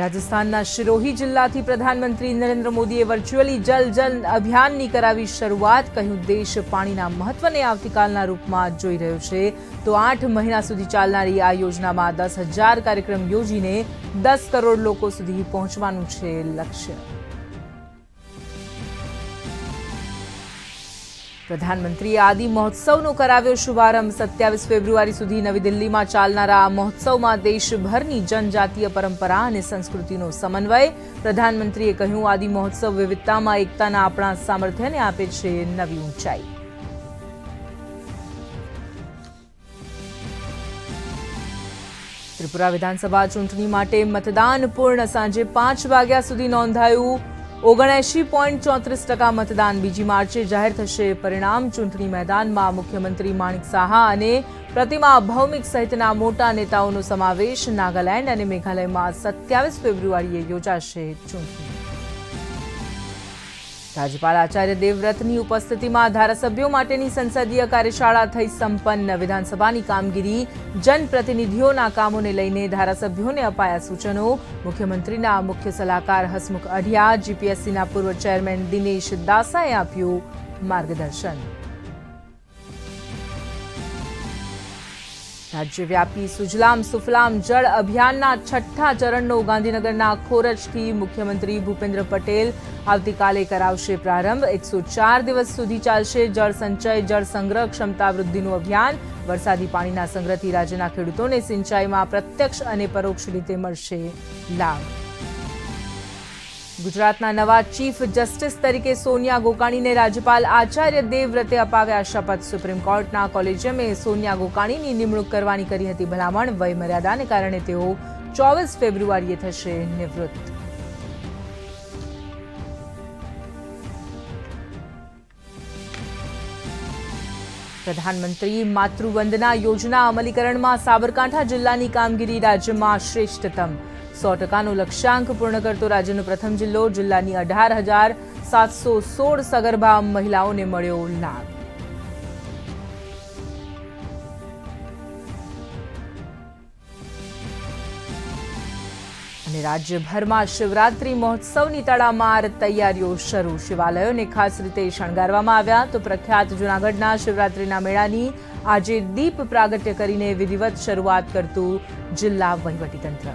રાજસ્થાનના શિરોહી જિલ્લાથી પ્રધાનમંત્રી નરેન્દ્ર મોદીએ વર્ચ્યુઅલી જલ જલ અભિયાનની કરાવી શરૂઆત, કહ્યું દેશ પાણીના મહત્વને આવતીકાલના રૂપમાં જોઈ રહ્યો છે. તો આઠ મહિના સુધી ચાલનારી આ યોજનામાં દસ હજાર કાર્યક્રમ યોજીને દસ કરોડ લોકો સુધી પહોંચવાનું છે લક્ષ્ય. પ્રધાનમંત્રીએ આદિ મહોત્સવનો કરાવ્યો શુભારંભ. સત્યાવીસ ફેબ્રુઆરી સુધી નવી દિલ્હીમાં ચાલનારા આ મહોત્સવમાં દેશભરની જનજાતીય પરંપરા અને સંસ્કૃતિનો સમન્વય. પ્રધાનમંત્રીએ કહ્યું, આદિ મહોત્સવ વિવિધતામાં, એકતાના આપણા સામર્થ્યને આપે છે નવી ઊંચાઈ. ત્રિપુરા વિધાનસભા ચૂંટણી માટે મતદાન પૂર્ણ સાંજે પાંચ વાગ્યા સુધી નોંધાયું. ઓગણએંશી પોઈન્ટ ચોત્રીસ ટકા મતદાન બીજી માર્ચે જાહેર થશે. પરિણામ ચૂંટણી મેદાનમાં મુખ્યમંત્રી માણિક સાહા અને પ્રતિમા ભૌમિક સહિતના મોટા નેતાઓનો સમાવેશ. નાગાલેન્ડ અને મેઘાલયમાં સત્યાવીસ ફેબ્રુઆરીએ યોજાશે ચૂંટણી. રાજ્યપાલ આચાર્ય દેવવ્રતની ઉપસ્થિતિમાં ધારાસભ્યો માટેની સંસદીય કાર્યશાળા થઈ સંપન્ન. વિધાનસભાની કામગીરી, જનપ્રતિનિધિઓના કામોને લઈને ધારાસભ્યોને અપાયા સૂચનો. મુખ્યમંત્રીના મુખ્ય સલાહકાર હસમુખ અઢિયા, જીપીએસસીના પૂર્વ ચેરમેન દિનેશ દાસાએ આપ્યું માર્ગદર્શન. રાજ્યવ્યાપી સુજલામ સુફલામ જળ અભિયાનના છઠ્ઠા ચરણનો ગાંધીનગરના ખોરજથી મુખ્યમંત્રી ભૂપેન્દ્ર પટેલ આવતીકાલે કરાવશે પ્રારંભ. એકસો ચાર દિવસ સુધી ચાલશે જળ સંચય, જળ સંગ્રહ ક્ષમતા વૃદ્ધિનું અભિયાન. વરસાદી પાણીના સંગ્રહથી રાજ્યના ખેડૂતોને સિંચાઈમાં પ્રત્યક્ષ અને પરોક્ષ રીતે મળશે લાભ. ગુજરાતના નવા ચીફ જસ્ટિસ તરીકે સોનિયા ગોકાણીને રાજ્યપાલ આચાર્ય દેવવ્રતે અપાવ્યા શપથ. સુપ્રીમ કોર્ટના કોલેજિયમે સોનિયા ગોકાણીની નિમણૂક કરવાની કરી હતી ભલામણ, વયમર્યાદાને કારણે તેઓ ચોવીસ ફેબ્રુઆરીએ થશે નિવૃત્ત. પ્રધાનમંત્રી માતૃવંદના યોજના અમલીકરણમાં સાબરકાંઠા જિલ્લાની કામગીરી રાજ્યમાં શ્રેષ્ઠતમ. સો ટકાનો લક્ષ્યાંક પૂર્ણ કરતો રાજ્યનો પ્રથમ જિલ્લો, જિલ્લાની અઢાર હજાર સાતસો સોળ સગર્ભા મહિલાઓને મળ્યો લાભ. અને રાજ્યભરમાં શિવરાત્રી મહોત્સવની તડામાર તૈયારીઓ શરૂ. શિવાલયોને ખાસ રીતે શણગારવામાં આવ્યા તો પ્રખ્યાત જૂનાગઢના શિવરાત્રીના મેળાની આજે દીપ પ્રાગટ્ય કરીને વિધિવત શરૂઆત કરતું જિલ્લા વહીવટીતંત્ર.